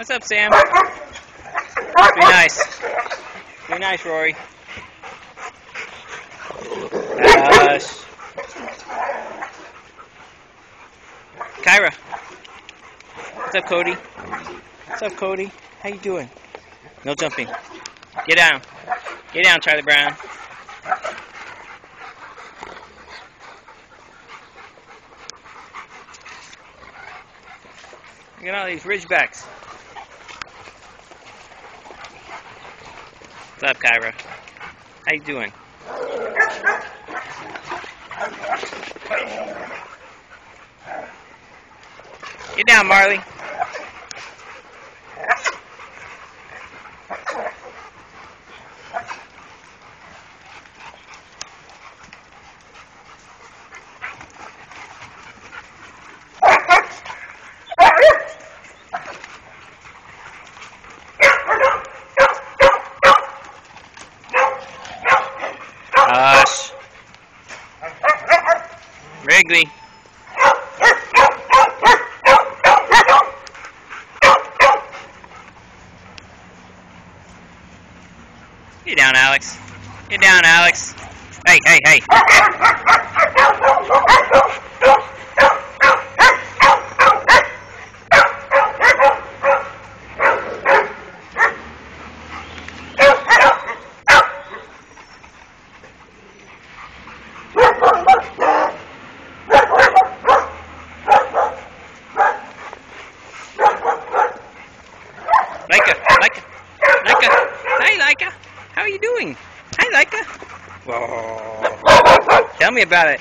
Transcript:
What's up, Sam? Be nice. Be nice, Rory. Hush. Kyra. What's up, Cody? What's up, Cody? How you doing? No jumping. Get down. Get down, Charlie Brown. Look at all these ridgebacks. What's up, Kyra? How you doing? Get down, Marley. Wrigley. Get down, Alex. Get down, Alex. Hey, hey, hey. Leica, Leica, Leica. Hi, Leica. How are you doing? Hi, Leica. Whoa. Oh. Tell me about it.